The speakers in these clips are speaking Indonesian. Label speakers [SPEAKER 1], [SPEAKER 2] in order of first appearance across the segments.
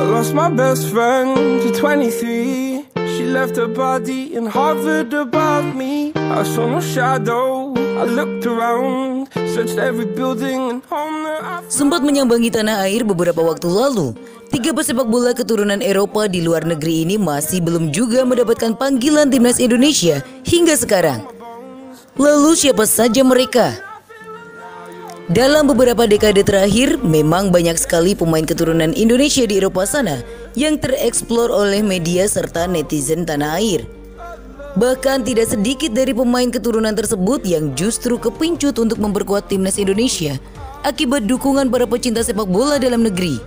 [SPEAKER 1] I lost my best friend to 23. She left her body in Harvard above me. I saw no shadow. I looked around, searched every building and home
[SPEAKER 2] Sempat menyambangi tanah air beberapa waktu lalu, tiga pesepak bola keturunan Eropa di luar negeri ini masih belum juga mendapatkan panggilan timnas Indonesia hingga sekarang. Lalu siapa saja mereka? Dalam beberapa dekade terakhir, memang banyak sekali pemain keturunan Indonesia di Eropa sana yang tereksplor oleh media serta netizen tanah air. Bahkan tidak sedikit dari pemain keturunan tersebut yang justru kepincut untuk memperkuat timnas Indonesia akibat dukungan para pecinta sepak bola dalam negeri.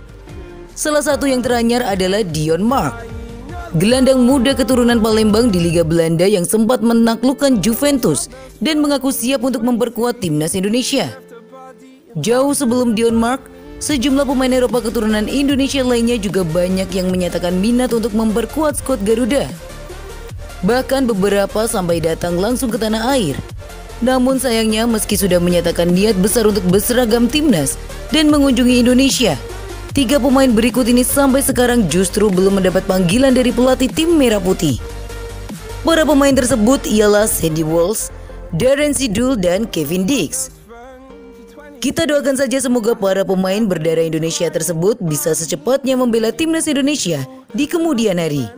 [SPEAKER 2] Salah satu yang teranyar adalah Dion Mark, gelandang muda keturunan Palembang di Liga Belanda yang sempat menaklukkan Juventus dan mengaku siap untuk memperkuat timnas Indonesia. Jauh sebelum Dion Mark, sejumlah pemain Eropa keturunan Indonesia lainnya juga banyak yang menyatakan minat untuk memperkuat skuad Garuda. Bahkan beberapa sampai datang langsung ke tanah air. Namun sayangnya meski sudah menyatakan niat besar untuk berseragam timnas dan mengunjungi Indonesia, tiga pemain berikut ini sampai sekarang justru belum mendapat panggilan dari pelatih tim Merah Putih. Para pemain tersebut ialah Sandy Walsh, Darren Sidul, dan Kevin Dix. Kita doakan saja semoga para pemain berdarah Indonesia tersebut bisa secepatnya membela timnas Indonesia di kemudian hari.